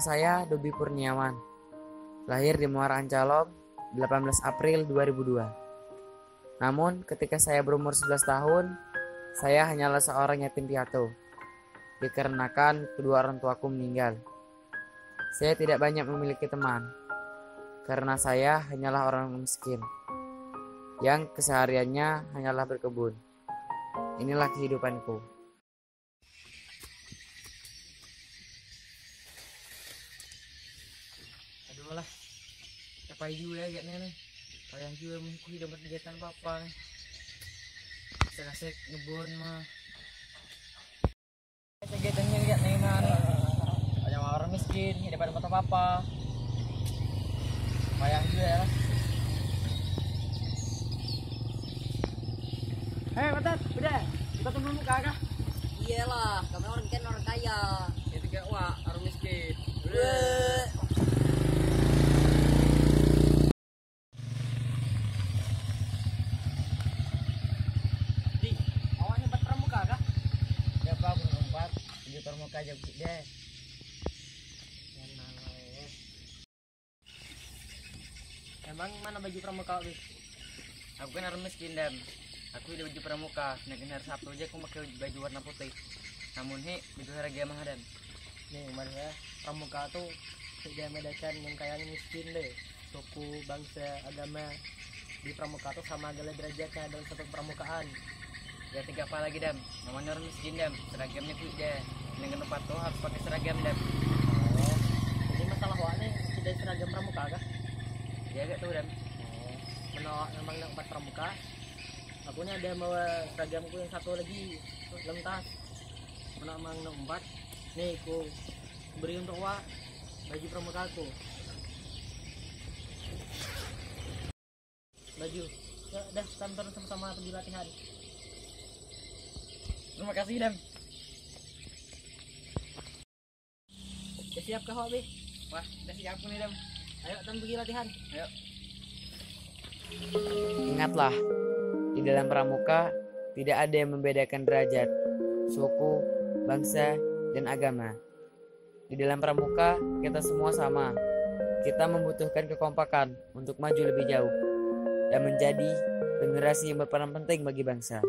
Saya Dobi Kurniawan. Lahir di Muara Ancalom 18 April 2002. Namun ketika saya berumur 11 tahun, saya hanyalah seorang yatim piatu. Dikarenakan kedua orang tuaku meninggal. Saya tidak banyak memiliki teman. Karena saya hanyalah orang miskin. Yang kesehariannya hanyalah berkebun. Inilah kehidupanku. Lah apa juga ya nih payah juga mengikuti dapat kegiatan apa nih asik-asik ngebon mah kegiatannya lihat nih man banyak orang miskin tidak dapat dapat apa-apa payah juga ya Hei, Matat, udah. Kita tunggu muka kah? Iyalah, kami orang kan orang kaya. Ya tiga wah, orang miskin. Udah. Di, awaknya empat pramuka kah? Ya pak, aku empat. Pramuka aja deh. Emang mana baju pramuka Bi? Aku kan orang miskin dan aku udah baju pramuka. Sedangkan hari Sabtu aja aku pakai baju warna putih. Namun he, baju harga mah dan. Nih, mana ya? Pramuka tuh tidak membedakan yang kaya miskin deh. Suku, bangsa, agama di pramuka tuh sama gala derajatnya dalam satu pramukaan. Ya tiga apa lagi dam? Namanya orang miskin dam. Seragamnya kulit deh. Dengan tempat tuh harus pakai seragam dam. Oh, jadi masalah awaknya tidak seragam pramuka kah? Ya gak tuh dam. Oh, menolak memang yang empat pramuka. Aku nih ada bawa seragamku yang satu lagi dalam tas. Menolak memang yang empat. Nih, ku beri untuk awak baju pramuka aku. Baju. Ya, dah, kantor sama-sama pergi latihan. Terima kasih, Dam. Udah siap kah, Hobi? Wah, udah siap nih, Dam. Ayo, Dam pergi latihan. Ayo. Ingatlah, di dalam pramuka tidak ada yang membedakan derajat, suku, bangsa, dan agama. Di dalam pramuka, kita semua sama. Kita membutuhkan kekompakan untuk maju lebih jauh dan menjadi generasi yang berperan penting bagi bangsa.